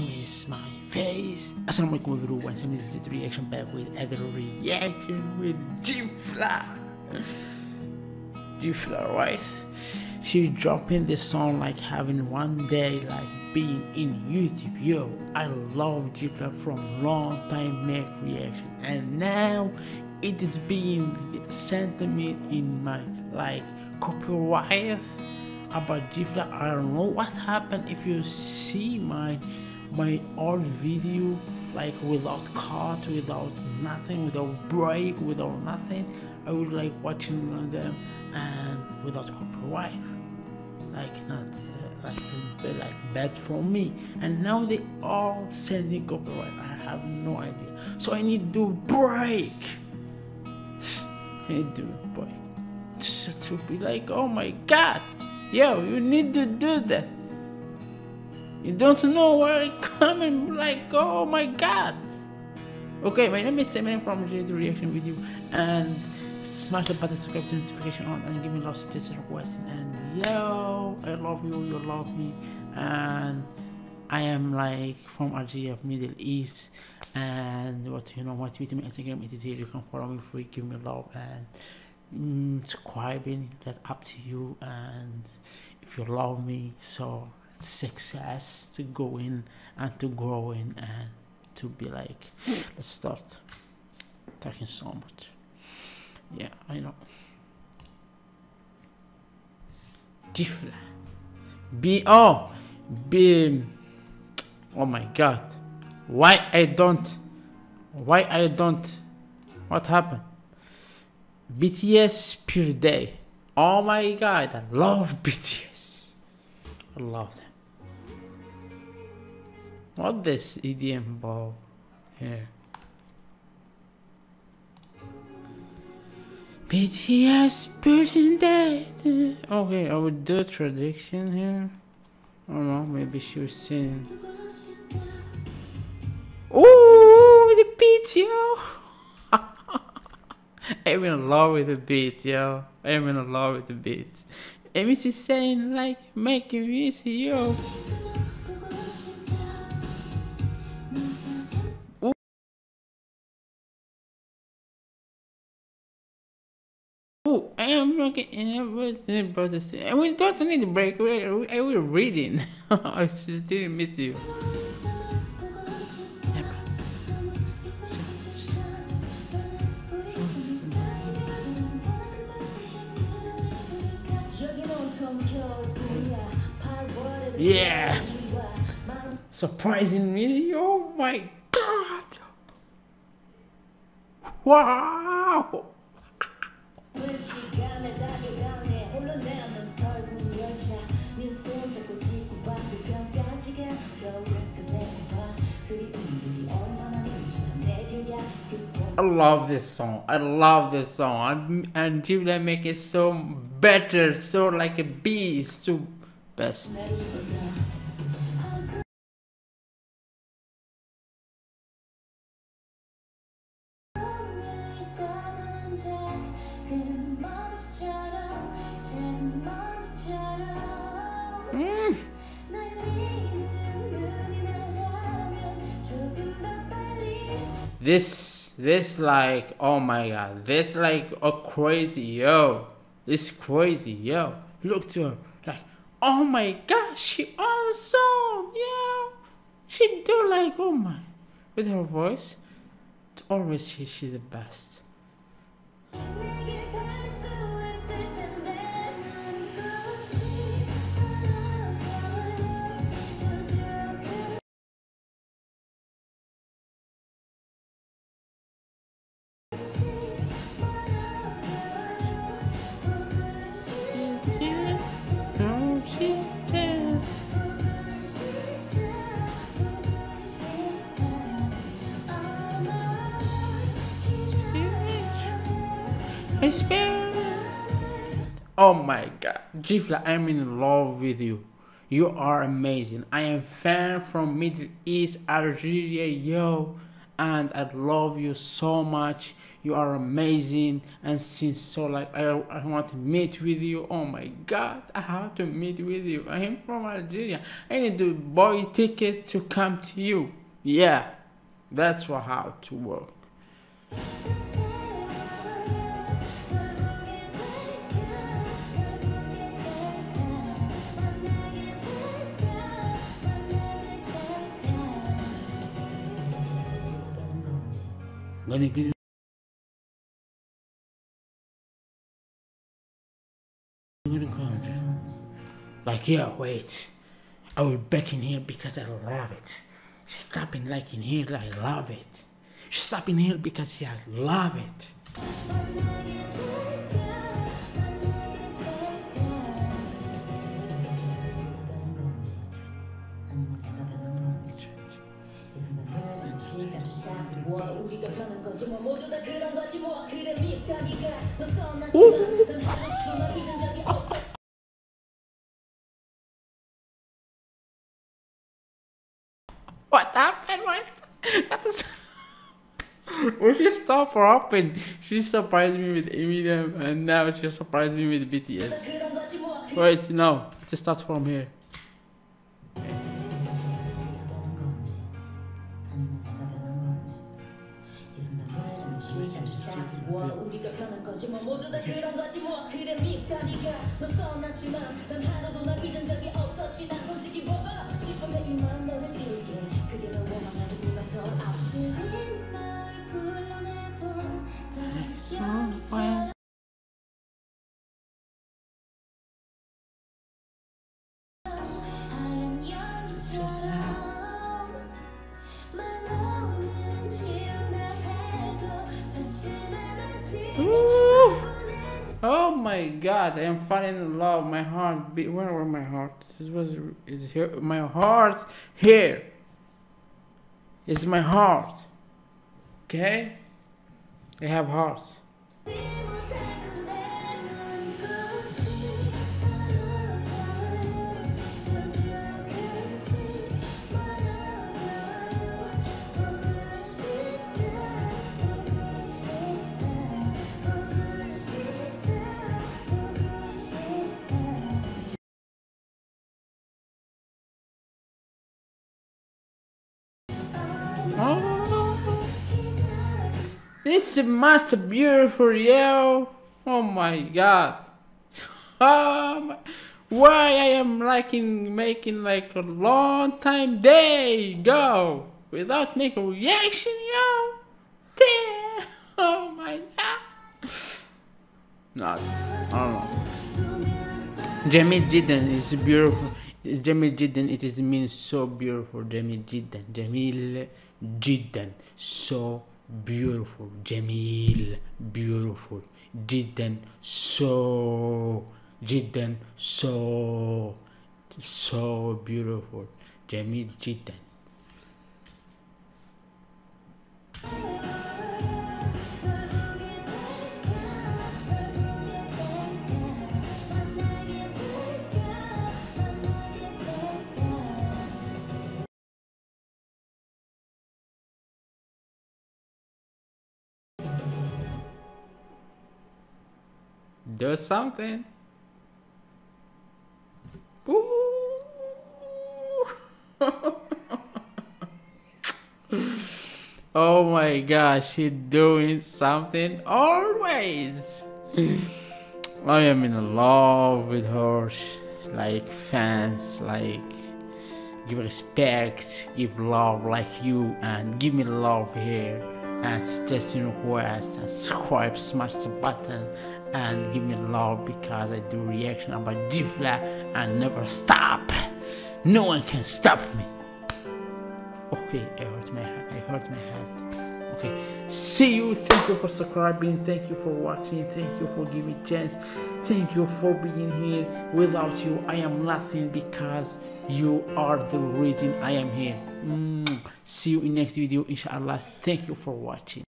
Miss my face. Assalamualaikum everyone. Is the reaction back with other reaction with Gfla. Gfla, right? She's dropping this song like having one day like being in YouTube. Yo, I love Gfla from long time make reaction, and now it is being sent to me in my like copyright about Gfla. I don't know what happened. If you see my my old video like without cut, without nothing, without break, without nothing, I would like watching them and without copyright. Like not uh, like like bad for me. And now they are sending copyright. I have no idea. So I need to break. I need to break to be like, oh my god, yo, you need to do that. You don't know where it coming, like, oh my god. Okay, my name is Samir from the Reaction Video, and smash the button, subscribe to notification on, and give me of suggestions requests. And yo, I love you, you love me, and I am like from Algeria, of Middle East, and what you know, my Twitter, my Instagram, it is here. You can follow me free, give me love, and mm, subscribing. That's up to you, and if you love me, so success to go in and to grow in and to be like let's start talking so much. Yeah i know. Gfla b oh b oh my god. Why i don't why i don't what happened? Bts per day. Oh my god i love bts i love them what this EDM ball here? BTS person dead. Uh, okay, I would do a tradition here. I don't know, maybe she was singing. Ooh, the beats, yo! I'm in love with the beats, yo. I'm in love with the beats. And she's saying like making music, yo. Oh, am looking everything this. And we don't need to break. We we we're reading. I just didn't miss you. Yeah. Surprising me. Oh my god. Wow. I love this song. I love this song. And Ghibli make it so better, so like a beast, so best. Mm. This, this like, oh my god, this like a crazy, yo. This crazy, yo. Look to her, like, oh my god, she awesome, yo. She do like, oh my, with her voice. Always she, she the best. Oh my god, Gfla, I'm in love with you. You are amazing. I am fan from Middle East, Algeria, yo. and I love you so much. You are amazing and since so like I, I want to meet with you. Oh my god, I have to meet with you. I am from Algeria. I need to buy ticket to come to you. Yeah, that's how to work. Like, yeah, wait. I will back in here because I love it. Stop in like in here, I love it. Stop in here because I love it. 뭐 우리가 변한 거지 뭐 모두 다 그런 거지 뭐 그래 미흡자니까 넌 떠났지만 넌 하루도 널 잊은 적이 없어 What happened? What? That's when she stopped rapping, she surprised me with Eminem, and now she surprised me with BTS. 그런 거지 뭐 Wait, no, it starts from here. 뭐 우리가 변한 거지 뭐 모두 다 그런 거지 뭐 그래 미흡자니까 넌 떠났지만 난 하루도 널 잊은 적이 없었지 난 솔직히 보고 싶으면 이만 너를 지울게. 그게 널 원망하는 이만 더 아쉬운 널 불러내본 다 여기 my god, I am falling in love. My heart. Where were my heart? This was is here. My heart here. It's my heart. Okay, I have heart. Oh, it's a master beautiful, yo. Oh my god. Oh. Why I am liking making like a long time day go without making reaction, yo. Damn. Oh my god. Not. I don't know. Jamil Jiddan is beautiful. Jamil Jiddan, it is means so beautiful. Jamil. Jamil Jiddan. So beautiful. Jamil. Beautiful. Jiddan. So. Jiddan. So. So beautiful. Jamil Jiddan. Do something. Ooh. oh my gosh, she's doing something always. I am in love with her. Like fans, like give respect, give love like you, and give me love here. And suggestion request and subscribe, smash the button, and give me love because I do reaction about Gifla and never stop. No one can stop me. Okay, I hurt my. I hurt my hand. Okay, see you. Thank you for subscribing. Thank you for watching. Thank you for giving chance. Thank you for being here. Without you, I am nothing because you are the reason I am here. Mm. See you in next video, inshallah. Thank you for watching.